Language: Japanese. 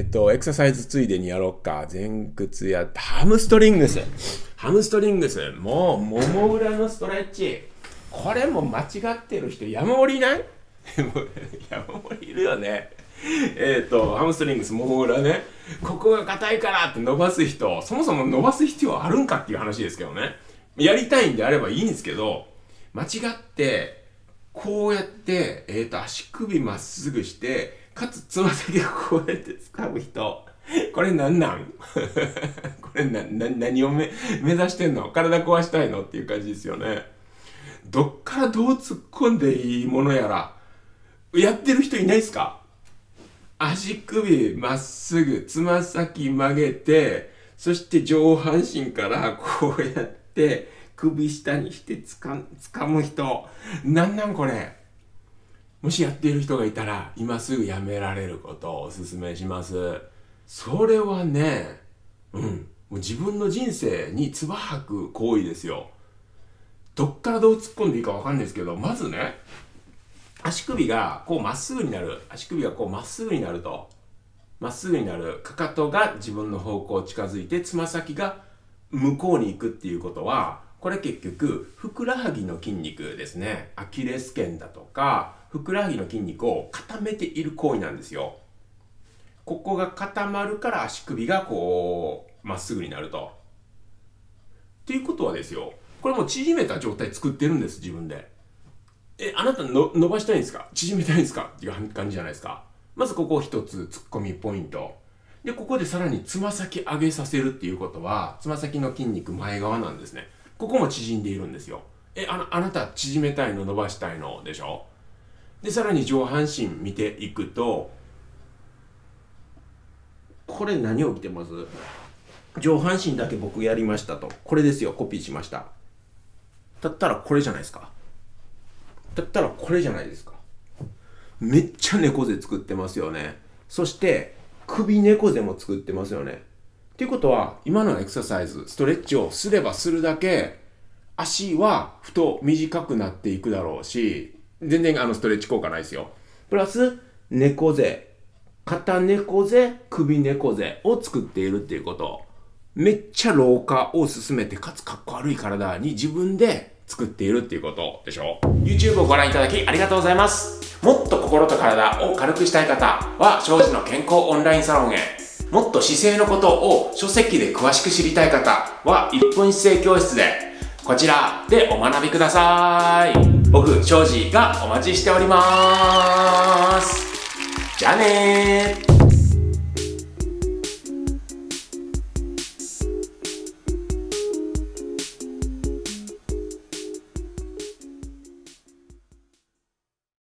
えっ、と、エクササイズついでにやろうか。前屈や、ハムストリングス。ハムストリングス。もう、もも裏のストレッチ。これも間違ってる人山盛りいない？山盛りいるよね。えっ、と、ハムストリングス、もも裏ね。ここが硬いからって伸ばす人、そもそも伸ばす必要あるんかっていう話ですけどね。やりたいんであればいいんですけど、間違って、こうやって、えっ、と、足首まっすぐして、かつつま先をこうやって掴む人。これなんなん？これな、な、何をめ目指してんの？体壊したいの？っていう感じですよね。どっからどう突っ込んでいいものやら、やってる人いないですか？足首まっすぐ、つま先曲げて、そして上半身からこうやって首下にしてつか掴む人。なんなんこれ？もしやっている人がいたら、今すぐやめられることをお勧めします。それはね、うん、もう自分の人生に唾吐く行為ですよ。どっからどう突っ込んでいいかわかんないですけど、まずね、足首がこうまっすぐになる。足首がこうまっすぐになると。まっすぐになる。かかとが自分の方向近づいて、つま先が向こうに行くっていうことは、これ結局、ふくらはぎの筋肉ですね。アキレス腱だとか、ふくらはぎの筋肉を固めている行為なんですよ。ここが固まるから足首がこう、まっすぐになると。っていうことはですよ、これもう縮めた状態作ってるんです、自分で。え、あなたの伸ばしたいんですか？縮めたいんですか？っていう感じじゃないですか。まずここ一つ突っ込みポイント。で、ここでさらにつま先上げさせるっていうことは、つま先の筋肉前側なんですね。ここも縮んでいるんですよ。え、ああなた縮めたいの伸ばしたいのでしょ？で、さらに上半身見ていくと、これ何起きてます？上半身だけ僕やりましたと。これですよ、コピーしました。だったらこれじゃないですか。だったらこれじゃないですか。めっちゃ猫背作ってますよね。そして、首猫背も作ってますよね。っていうことは、今のエクササイズ、ストレッチをすればするだけ、足はふと短くなっていくだろうし、全然あのストレッチ効果ないですよ。プラス、猫背、肩猫背、首猫背を作っているっていうこと。めっちゃ老化を進めて、かつかっこ悪い体に自分で作っているっていうことでしょ ?YouTube をご覧いただきありがとうございます。もっと心と体を軽くしたい方は、庄司の健康オンラインサロンへ。もっと姿勢のことを書籍で詳しく知りたい方は、1分姿勢教室でこちらでお学びください。僕庄司がお待ちしております。じゃあね